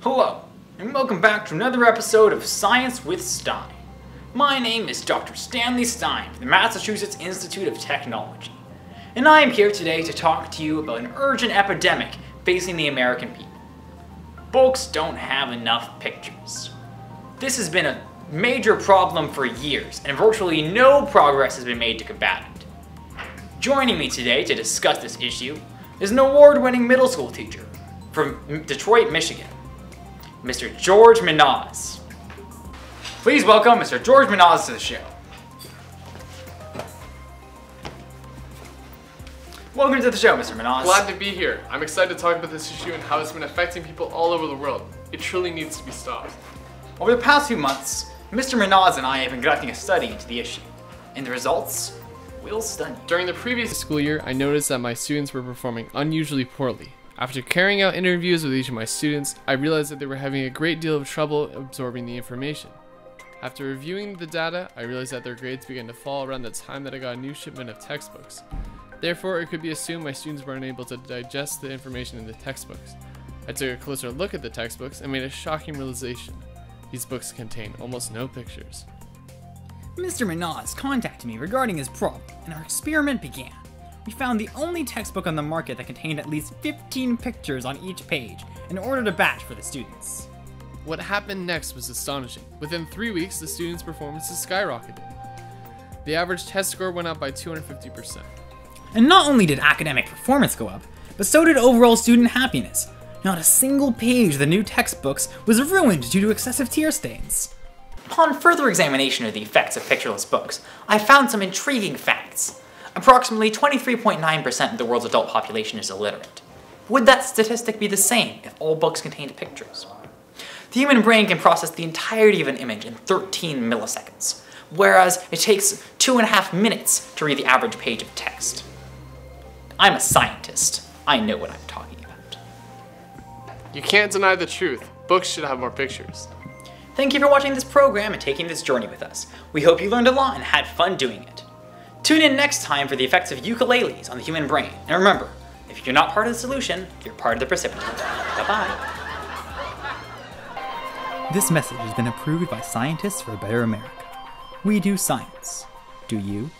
Hello, and welcome back to another episode of Science with Stein. My name is Dr. Stanley Stein from the Massachusetts Institute of Technology, and I am here today to talk to you about an urgent epidemic facing the American people. Books don't have enough pictures. This has been a major problem for years, and virtually no progress has been made to combat it. Joining me today to discuss this issue is an award-winning middle school teacher from Detroit, Michigan, Mr. George Minaz. Please welcome Mr. George Minaz to the show. Welcome to the show, Mr. Minaz. Glad to be here. I'm excited to talk about this issue and how it's been affecting people all over the world. It truly needs to be stopped. Over the past few months, Mr. Minaz and I have been conducting a study into the issue, and the results will stun you. During the previous school year, I noticed that my students were performing unusually poorly. After carrying out interviews with each of my students, I realized that they were having a great deal of trouble absorbing the information. After reviewing the data, I realized that their grades began to fall around the time that I got a new shipment of textbooks. Therefore, it could be assumed my students were unable to digest the information in the textbooks. I took a closer look at the textbooks and made a shocking realization. These books contain almost no pictures. Mr. Minaz contacted me regarding his problem, and our experiment began. We found the only textbook on the market that contained at least 15 pictures on each page and ordered a batch for the students. What happened next was astonishing. Within three weeks, the students' performances skyrocketed. The average test score went up by 250%. And not only did academic performance go up, but so did overall student happiness. Not a single page of the new textbooks was ruined due to excessive tear stains. Upon further examination of the effects of pictureless books, I found some intriguing facts. Approximately 23.9% of the world's adult population is illiterate. Would that statistic be the same if all books contained pictures? The human brain can process the entirety of an image in 13 milliseconds, whereas it takes two and a half minutes to read the average page of text. I'm a scientist. I know what I'm talking about. You can't deny the truth. Books should have more pictures. Thank you for watching this program and taking this journey with us. We hope you learned a lot and had fun doing it. Tune in next time for the effects of ukuleles on the human brain. And remember, if you're not part of the solution, you're part of the precipitant. Bye-bye. This message has been approved by Scientists for a Better America. We do science. Do you?